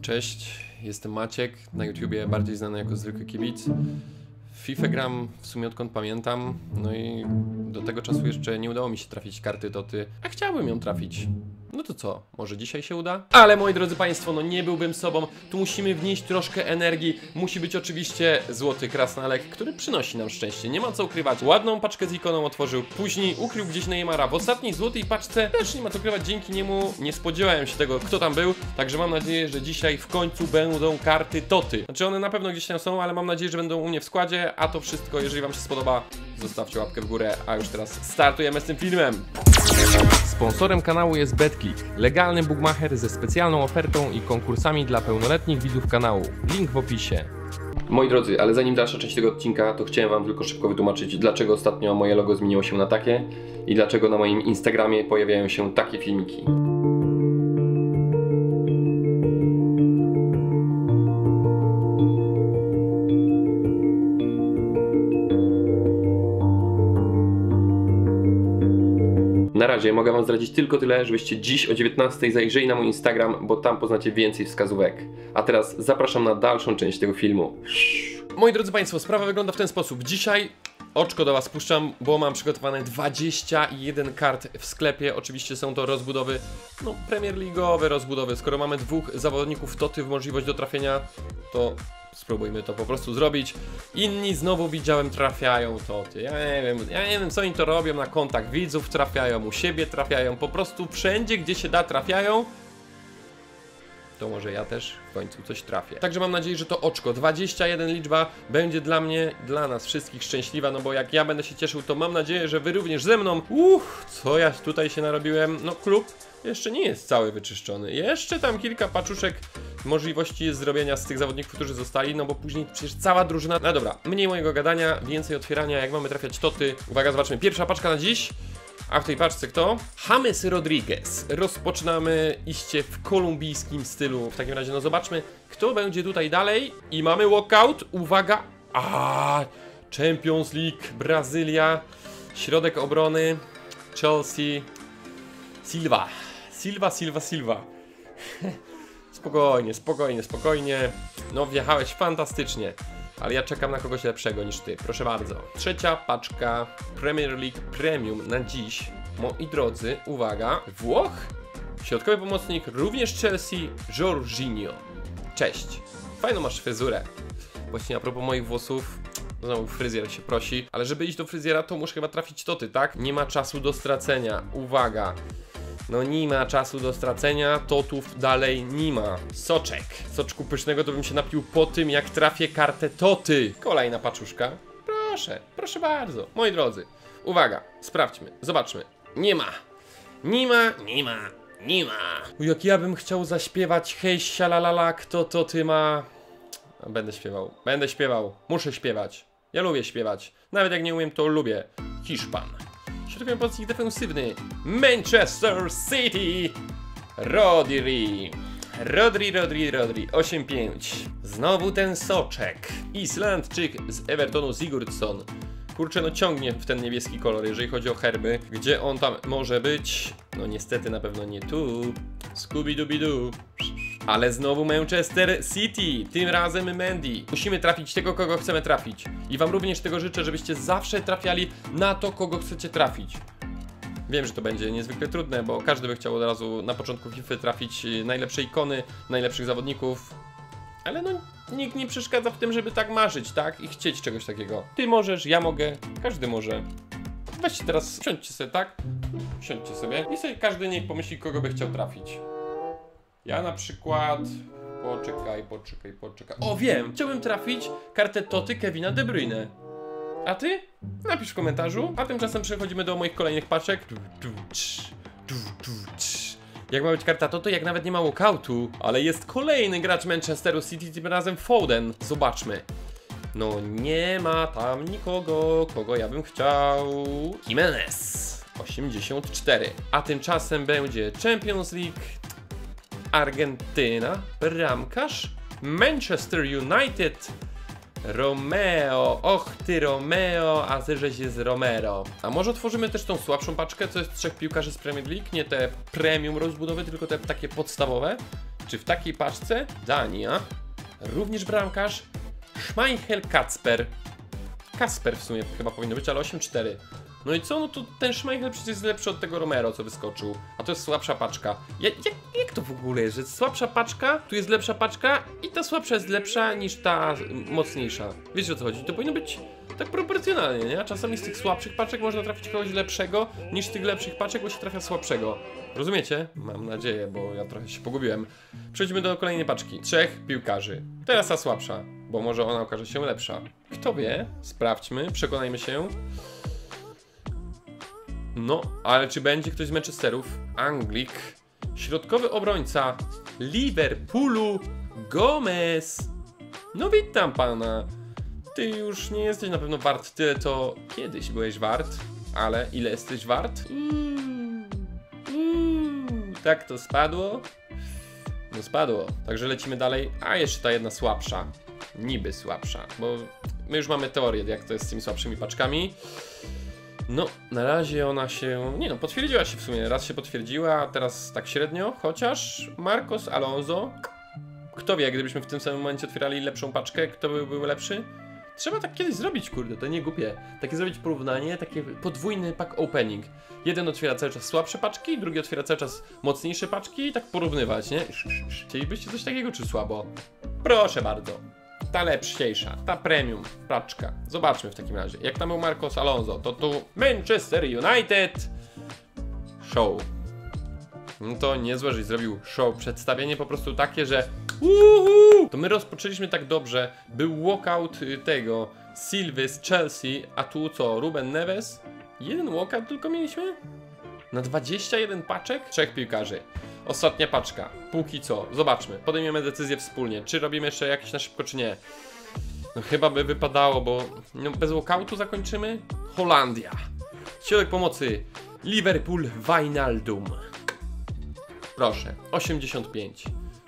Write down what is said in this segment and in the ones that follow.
Cześć, jestem Maciek, na YouTubie bardziej znany jako zwykły kibic. FIFA gram w sumie odkąd pamiętam, no i do tego czasu jeszcze nie udało mi się trafić karty Doty, a chciałbym ją trafić. No to co, może dzisiaj się uda? Ale moi drodzy Państwo, no nie byłbym sobą, tu musimy wnieść troszkę energii, musi być oczywiście złoty krasnalek, który przynosi nam szczęście, nie ma co ukrywać. Ładną paczkę z ikoną otworzył, później ukrył gdzieś Neymara, w ostatniej złotej paczce też nie ma co ukrywać, dzięki niemu nie spodziewałem się tego, kto tam był, także mam nadzieję, że dzisiaj w końcu będą karty Toty. Znaczy one na pewno gdzieś tam są, ale mam nadzieję, że będą u mnie w składzie, a to wszystko, jeżeli Wam się spodoba, zostawcie łapkę w górę, a już teraz startujemy z tym filmem. Sponsorem kanału jest BetClick, legalny bookmacher ze specjalną ofertą i konkursami dla pełnoletnich widzów kanału. Link w opisie. Moi drodzy, ale zanim dalsza część tego odcinka, to chciałem Wam tylko szybko wytłumaczyć, dlaczego ostatnio moje logo zmieniło się na takie i dlaczego na moim Instagramie pojawiają się takie filmiki. Razie mogę Wam zdradzić tylko tyle, żebyście dziś o 19 zajrzeli na mój Instagram, bo tam poznacie więcej wskazówek. A teraz zapraszam na dalszą część tego filmu. Moi drodzy Państwo, sprawa wygląda w ten sposób. Dzisiaj oczko do Was puszczam, bo mam przygotowane 21 kart w sklepie. Oczywiście są to rozbudowy, no Premier League'owe rozbudowy. Skoro mamy dwóch zawodników Toty w możliwość do trafienia, to spróbujmy to po prostu zrobić. Inni znowu widziałem trafiają Toty. Ja nie wiem, ja nie wiem co oni to robią na kontach widzów, trafiają u siebie, trafiają po prostu wszędzie, gdzie się da, trafiają to może ja też w końcu coś trafię. Także mam nadzieję, że to oczko 21 liczba będzie dla mnie, dla nas wszystkich szczęśliwa, no bo jak ja będę się cieszył, to mam nadzieję, że wy również ze mną. Uff, co ja tutaj się narobiłem? No klub jeszcze nie jest cały wyczyszczony. Jeszcze tam kilka paczuszek możliwości zrobienia z tych zawodników, którzy zostali, no bo później przecież cała drużyna. No dobra, mniej mojego gadania, więcej otwierania, jak mamy trafiać toty. Uwaga, zobaczmy. Pierwsza paczka na dziś. A w tej paczce kto? James Rodriguez. Rozpoczynamy iście w kolumbijskim stylu. W takim razie, no zobaczmy, kto będzie tutaj dalej. I mamy walkout. Uwaga. A, Champions League, Brazylia, środek obrony, Chelsea, Silva. Silva, Silva, Silva. spokojnie, spokojnie, spokojnie. No, wjechałeś fantastycznie. Ale ja czekam na kogoś lepszego niż ty, proszę bardzo. Trzecia paczka Premier League Premium na dziś. Moi drodzy, uwaga, Włoch, środkowy pomocnik, również Chelsea, Jorginho. Cześć, fajną masz fryzurę. Właśnie a propos moich włosów, znowu fryzjer się prosi, ale żeby iść do fryzjera, to muszę chyba trafić toty, tak? Nie ma czasu do stracenia, uwaga. No nie ma czasu do stracenia, totów dalej nie ma. Soczek. Soczku pysznego to bym się napił po tym, jak trafię kartę toty. Kolejna paczuszka. Proszę, proszę bardzo. Moi drodzy, uwaga, sprawdźmy, zobaczmy. Nie ma. Nie ma, nie ma, nie ma. Jak ja bym chciał zaśpiewać hej sialalala, kto to ty ma... Będę śpiewał, będę śpiewał, muszę śpiewać. Ja lubię śpiewać. Nawet jak nie umiem, to lubię. Hiszpan. Środkowy pomocnik defensywny Manchester City Rodri Rodri, Rodri, Rodri 8-5 Znowu ten soczek Islandczyk z Evertonu Sigurdsson Kurczę, no ciągnie w ten niebieski kolor, jeżeli chodzi o herby. Gdzie on tam może być? No niestety na pewno nie tu. Scooby-Dooby-Doo. Ale znowu Manchester City, tym razem Mandy. Musimy trafić tego, kogo chcemy trafić. I wam również tego życzę, żebyście zawsze trafiali na to, kogo chcecie trafić. Wiem, że to będzie niezwykle trudne, bo każdy by chciał od razu na początku FIFA trafić najlepsze ikony, najlepszych zawodników. Ale no, nikt nie przeszkadza w tym, żeby tak marzyć, tak? I chcieć czegoś takiego. Ty możesz, ja mogę, każdy może. Weźcie teraz, siądźcie sobie, tak? Siądźcie sobie i sobie każdy niech pomyśli, kogo by chciał trafić. Ja na przykład... Poczekaj, poczekaj, poczekaj. O, wiem! Chciałbym trafić kartę Toty Kevina De Bruyne. A ty? Napisz w komentarzu. A tymczasem przechodzimy do moich kolejnych paczek. Cz, tu, tu, cz. Jak ma być karta Toty, jak nawet nie ma walkoutu. Ale jest kolejny gracz Manchesteru City, tym razem Foden. Zobaczmy. No nie ma tam nikogo, kogo ja bym chciał. Jimenez. 84. A tymczasem będzie Champions League, Argentyna, bramkarz, Manchester United, Romeo, och ty Romeo, a ty jest Romero. A może otworzymy też tą słabszą paczkę, co jest trzech piłkarzy z Premier League, nie te premium rozbudowy, tylko te takie podstawowe? Czy w takiej paczce Dania, również bramkarz, Schmeichel Kacper. Kasper w sumie chyba powinno być, ale 8-4. No i co? No to ten Schmeichel przecież jest lepszy od tego Romero, co wyskoczył. A to jest słabsza paczka. Jak, jak, jak to w ogóle jest, że słabsza paczka, tu jest lepsza paczka i ta słabsza jest lepsza niż ta mocniejsza. Wiecie o co chodzi? To powinno być tak proporcjonalnie, nie? A czasami z tych słabszych paczek można trafić kogoś lepszego niż z tych lepszych paczek, bo się trafia słabszego. Rozumiecie? Mam nadzieję, bo ja trochę się pogubiłem. Przejdźmy do kolejnej paczki. Trzech piłkarzy. Teraz ta słabsza, bo może ona okaże się lepsza. Kto wie? Sprawdźmy, przekonajmy się. No, ale czy będzie ktoś z Manchesterów? Anglik. Środkowy obrońca Liverpoolu Gomez. No witam pana. Ty już nie jesteś na pewno wart tyle, co kiedyś byłeś wart. Ale ile jesteś wart? Uuu, uuu, tak to spadło? No spadło. Także lecimy dalej. A jeszcze ta jedna słabsza. Niby słabsza, bo my już mamy teorię, jak to jest z tymi słabszymi paczkami. No, na razie ona się. Nie no, potwierdziła się w sumie. Raz się potwierdziła, teraz tak średnio. Chociaż Marcos Alonso. Kto wie, gdybyśmy w tym samym momencie otwierali lepszą paczkę, kto by był lepszy? Trzeba tak kiedyś zrobić, kurde, to nie głupie. Takie zrobić porównanie, takie podwójny pack opening. Jeden otwiera cały czas słabsze paczki, drugi otwiera cały czas mocniejsze paczki i tak porównywać, nie? Chcielibyście coś takiego, czy słabo? Proszę bardzo. Ta lepszejsza, ta premium paczka. Zobaczmy w takim razie. Jak tam był Marcos Alonso, to tu Manchester United show. No to niezłe, że zrobił show. Przedstawienie po prostu takie, że uhu! To my rozpoczęliśmy tak dobrze. Był walkout y, tego Silwy z Chelsea, a tu co? Ruben Neves? Jeden walkout tylko mieliśmy? Na 21 paczek? Trzech piłkarzy. Ostatnia paczka. Póki co. Zobaczmy. Podejmiemy decyzję wspólnie. Czy robimy jeszcze jakieś na szybko, czy nie. No chyba by wypadało, bo no, bez walkoutu zakończymy. Holandia. Środek pomocy. Liverpool Wijnaldum. Proszę. 85.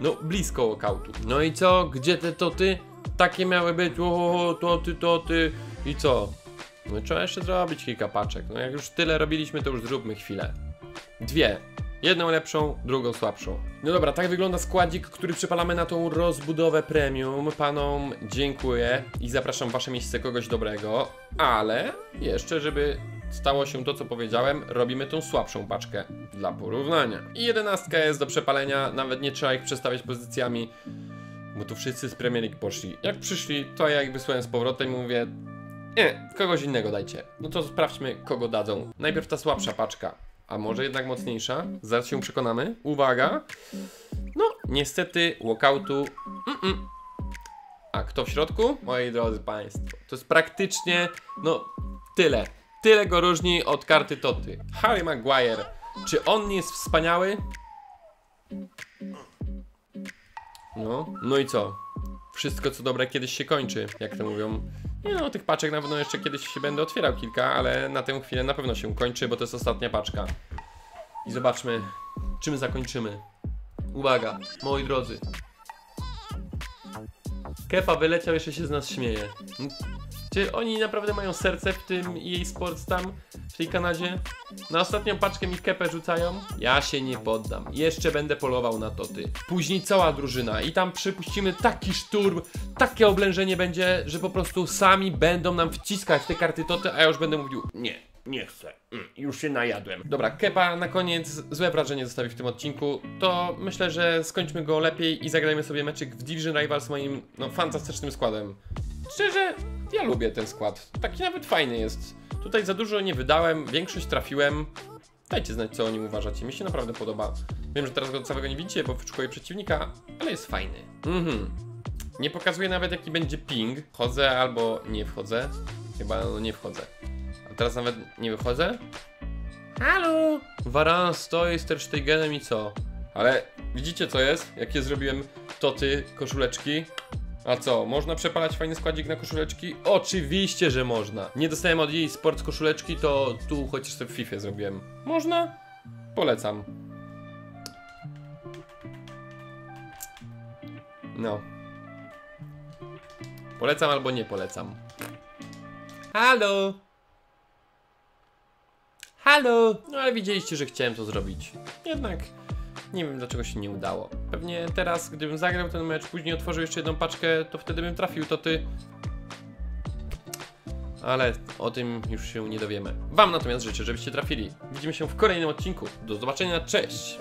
No blisko walkoutu. No i co? Gdzie te toty? Takie miały być. O, toty, toty. I co? No trzeba jeszcze zrobić kilka paczek. No jak już tyle robiliśmy, to już zróbmy chwilę. Dwie. Jedną lepszą, drugą słabszą. No dobra, tak wygląda składzik, który przypalamy na tą rozbudowę premium. Panom dziękuję i zapraszam w wasze miejsce kogoś dobrego, ale jeszcze, żeby stało się to, co powiedziałem, robimy tą słabszą paczkę dla porównania. I jedenastka jest do przepalenia, nawet nie trzeba ich przestawiać pozycjami, bo tu wszyscy z Premier League poszli. Jak przyszli, to ja ich wysłałem z powrotem i mówię, nie, kogoś innego dajcie. No to sprawdźmy, kogo dadzą. Najpierw ta słabsza paczka. A może jednak mocniejsza? Zaraz się przekonamy. Uwaga. No, niestety walkoutu. Mm -mm. A kto w środku? Moi drodzy Państwo, to jest praktycznie, no, tyle. Tyle go różni od karty Toty. Harry Maguire. Czy on nie jest wspaniały? No, no i co? Wszystko co dobre kiedyś się kończy, jak to mówią. Nie no, tych paczek na pewno jeszcze kiedyś się będę otwierał kilka, ale na tę chwilę na pewno się kończy, bo to jest ostatnia paczka. I zobaczmy, czym zakończymy. Uwaga, moi drodzy. Kepa wyleciał, jeszcze się z nas śmieje. Czy oni naprawdę mają serce w tym jej sports tam, w tej Kanadzie? Na ostatnią paczkę mi kepę rzucają? Ja się nie poddam. Jeszcze będę polował na toty. Później cała drużyna i tam przypuścimy taki szturm, takie oblężenie będzie, że po prostu sami będą nam wciskać te karty toty, a ja już będę mówił nie, nie chcę. Mm, już się najadłem. Dobra, Kepa na koniec złe wrażenie zostawi w tym odcinku. To myślę, że skończmy go lepiej i zagrajmy sobie meczyk w Division Rivals z moim no, fantastycznym składem. Szczerze, ja lubię ten skład. Taki nawet fajny jest. Tutaj za dużo nie wydałem, większość trafiłem. Dajcie znać, co o nim uważacie. Mi się naprawdę podoba. Wiem, że teraz go całego nie widzicie, bo wyczukuję przeciwnika, ale jest fajny. Mhm. Nie pokazuje nawet, jaki będzie ping. Wchodzę albo nie wchodzę. Chyba no, nie wchodzę. A teraz nawet nie wychodzę. Halo! Varan stoi z Ter Stegenem i co? Ale widzicie, co jest? Jakie zrobiłem toty, koszuleczki? A co, można przepalać fajny składzik na koszuleczki? Oczywiście, że można. Nie dostałem od jej sport koszuleczki, to tu chociaż sobie w FIFA zrobiłem. Można? Polecam. No. Polecam albo nie polecam. Halo! Halo! No ale widzieliście, że chciałem to zrobić. Jednak nie wiem dlaczego się nie udało. Pewnie teraz, gdybym zagrał ten mecz, później otworzył jeszcze jedną paczkę, to wtedy bym trafił, to ty. Ale o tym już się nie dowiemy. Wam natomiast życzę, żebyście trafili. Widzimy się w kolejnym odcinku. Do zobaczenia, cześć!